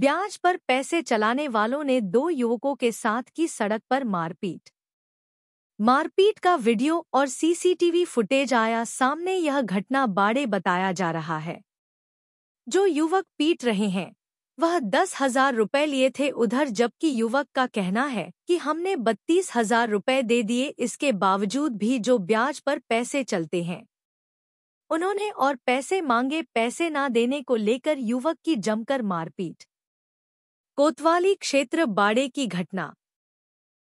ब्याज पर पैसे चलाने वालों ने दो युवकों के साथ की सड़क पर मारपीट। मारपीट का वीडियो और सीसीटीवी फुटेज आया, सामने यह घटना बाड़े बताया जा रहा है। जो युवक पीट रहे हैं, वह दस हज़ार रुपए लिए थे उधर, जबकि युवक का कहना है कि हमने बत्तीस हज़ार रुपए दे दिए, इसके बावजूद भी जो ब्याज पर पैसे चलते हैं। उन्होंने और पैसे मांगे, पैसे ना देने को लेकर युवक की जमकर मारपीट। कोतवाली क्षेत्र बाड़े की घटना।